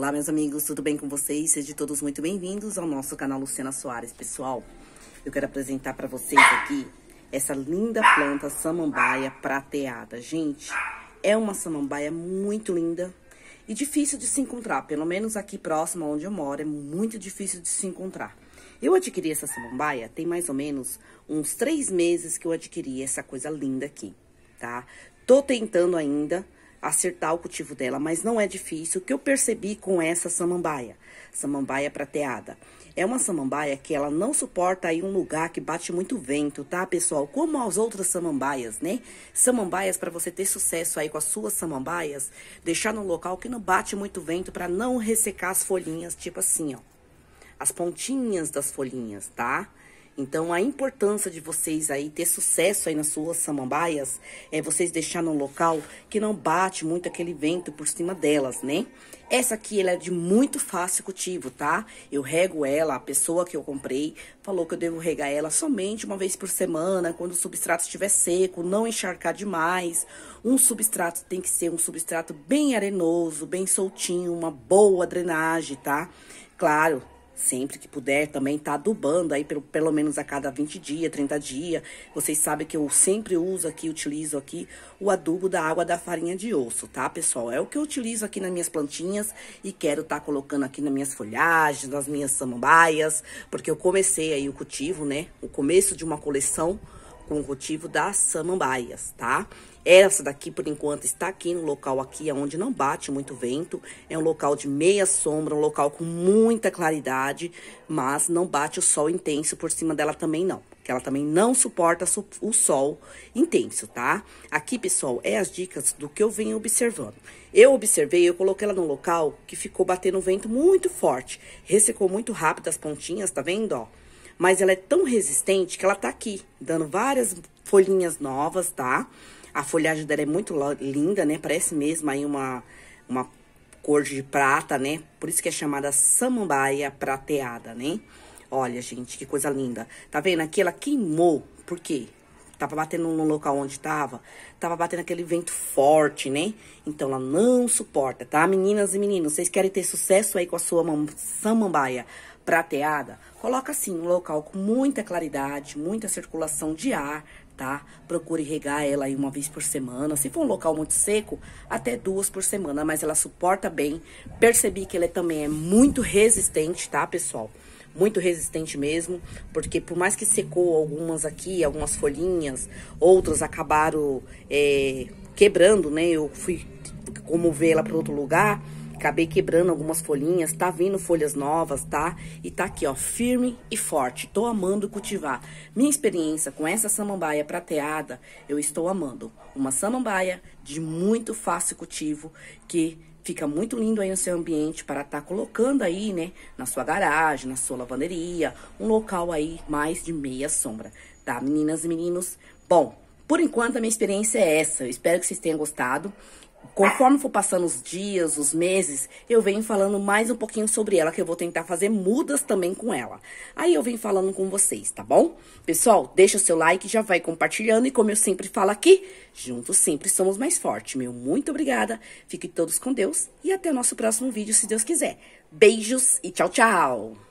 Olá, meus amigos, tudo bem com vocês? Sejam todos muito bem-vindos ao nosso canal Luciana Soares. Pessoal, eu quero apresentar para vocês aqui essa linda planta samambaia prateada. Gente, é uma samambaia muito linda e difícil de se encontrar. Pelo menos aqui próximo onde eu moro, é muito difícil de se encontrar. Eu adquiri essa samambaia tem mais ou menos uns três meses que eu adquiri essa coisa linda aqui, tá? Tô tentando ainda acertar o cultivo dela, mas não é difícil. O que eu percebi com essa samambaia, samambaia prateada, é uma samambaia que ela não suporta aí um lugar que bate muito vento, tá, pessoal? Como as outras samambaias, né? Samambaias, para você ter sucesso aí com as suas samambaias, deixar num local que não bate muito vento para não ressecar as folhinhas, tipo assim, ó. As pontinhas das folhinhas, tá? Então, a importância de vocês aí ter sucesso aí nas suas samambaias é vocês deixar num local que não bate muito aquele vento por cima delas, né? Essa aqui, ela é de muito fácil cultivo, tá? Eu rego ela, a pessoa que eu comprei falou que eu devo regar ela somente uma vez por semana, quando o substrato estiver seco, não encharcar demais. Um substrato tem que ser um substrato bem arenoso, bem soltinho, uma boa drenagem, tá? Claro, Sempre que puder, também tá adubando aí pelo, pelo menos a cada 20 dias, 30 dias. Vocês sabem que eu sempre uso aqui, utilizo aqui o adubo da água da farinha de osso, tá, pessoal? É o que eu utilizo aqui nas minhas plantinhas e quero tá colocando aqui nas minhas folhagens, nas minhas samambaias, porque eu comecei aí o cultivo, né? O começo de uma coleção com o cultivo das samambaias, tá? Essa daqui, por enquanto, está aqui no local aqui, onde não bate muito vento. É um local de meia sombra, um local com muita claridade, mas não bate o sol intenso por cima dela também não. Que ela também não suporta o sol intenso, tá? Aqui, pessoal, é as dicas do que eu venho observando. Eu observei, eu coloquei ela num local que ficou batendo vento muito forte. Ressecou muito rápido as pontinhas, tá vendo, ó? Mas ela é tão resistente que ela tá aqui, dando várias folhinhas novas, tá? A folhagem dela é muito linda, né? Parece mesmo aí uma, uma cor de prata, né? Por isso que é chamada samambaia prateada, né? Olha, gente, que coisa linda. Tá vendo? Aqui ela queimou. Por quê? Tava batendo no local onde tava, tava batendo aquele vento forte, né? Então ela não suporta, tá? Meninas e meninos, vocês querem ter sucesso aí com a sua samambaia prateada? Coloca assim, um local com muita claridade, muita circulação de ar, tá? Procure regar ela aí uma vez por semana. Se for um local muito seco, até duas por semana, mas ela suporta bem. Percebi que ela também é muito resistente, tá, pessoal? Muito resistente mesmo, porque por mais que secou algumas aqui, algumas folhinhas, outras acabaram é, quebrando, né? Eu fui como ver ela para outro lugar, Acabei quebrando algumas folhinhas, tá vindo folhas novas, tá? E tá aqui, ó, firme e forte. Tô amando cultivar. Minha experiência com essa samambaia prateada, eu estou amando. Uma samambaia de muito fácil cultivo, que fica muito lindo aí no seu ambiente para estar tá colocando aí, né, na sua garagem, na sua lavanderia, um local aí mais de meia sombra, tá, meninas e meninos? Bom, por enquanto a minha experiência é essa, eu espero que vocês tenham gostado. Conforme for passando os dias, os meses, eu venho falando mais um pouquinho sobre ela, que eu vou tentar fazer mudas também com ela. Aí eu venho falando com vocês, tá bom? Pessoal, deixa o seu like, já vai compartilhando e como eu sempre falo aqui, juntos sempre somos mais fortes. Meu muito obrigada, fiquem todos com Deus e até o nosso próximo vídeo, se Deus quiser. Beijos e tchau, tchau!